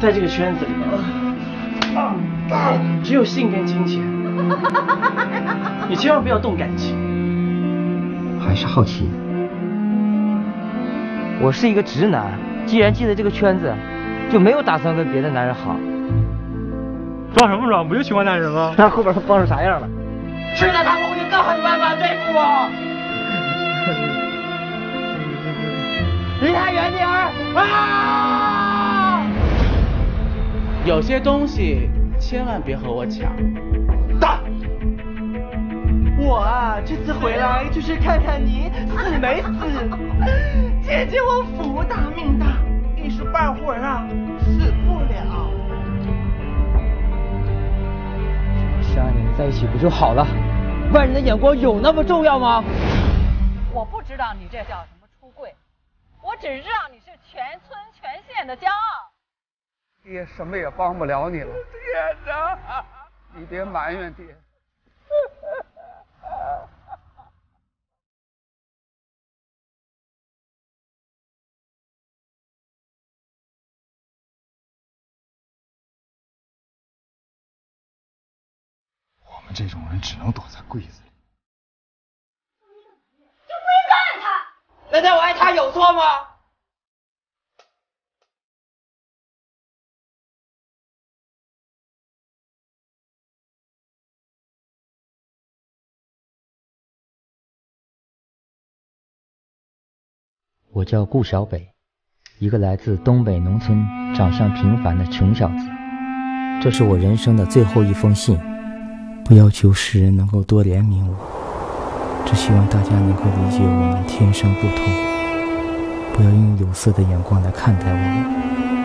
在这个圈子里，只有性跟金钱，你千万不要动感情。还是好奇，我是一个直男，既然进了这个圈子，就没有打算跟别的男人好。装什么装？不就喜欢男人吗？那后边都装成啥样了？吃了他们，我有更好的办法对付我。离他远点儿！啊！有些东西千万别和我抢。大。我啊，这次回来就是看看你死没死。姐姐，我福大命大，一时半会儿啊死不了。相爱的人在一起不就好了？外人的眼光有那么重要吗？我不知道你这叫什么出柜，我只知道你是全村全县的骄傲。爹什么也帮不了你了。爹哪！你别埋怨爹。我们这种人只能躲在柜子里。就不应该爱他。难道我爱他有错吗？我叫顾小北，一个来自东北农村、长相平凡的穷小子。这是我人生的最后一封信，不要求世人能够多怜悯我，只希望大家能够理解我们天生不同，不要用有色的眼光来看待我们。